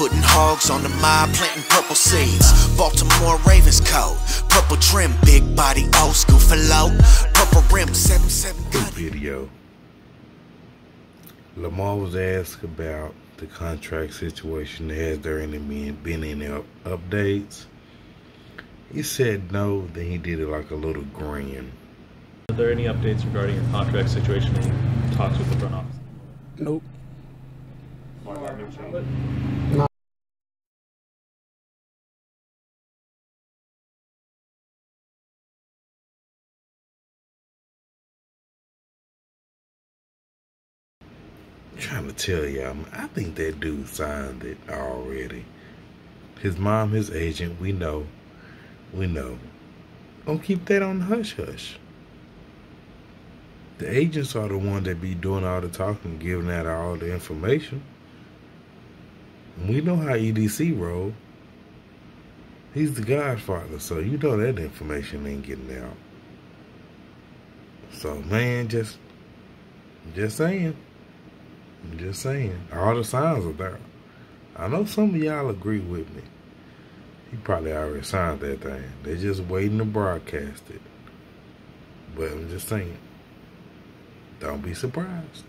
Putting hogs on the mob, planting purple seeds. Baltimore Ravens coat, purple trim, big body, old school for low. Purple rim, 7 7 Good video. Lamar was asked about the contract situation. Has there any been, been any up, updates? He said no, then he did it like a little grin. Are there any updates regarding your contract situation and talks with the front office? Nope. I'm trying to tell y'all, I think that dude signed it already. His mom, his agent, we know. We know. Don't keep that on hush hush. The agents are the ones that be doing all the talking, giving out all the information. We know how EDC roll. He's the godfather, so you know that information ain't getting out. So man, just just saying. I'm just saying. All the signs are there. I know some of y'all agree with me. He probably already signed that thing. They're just waiting to broadcast it. But I'm just saying. Don't be surprised.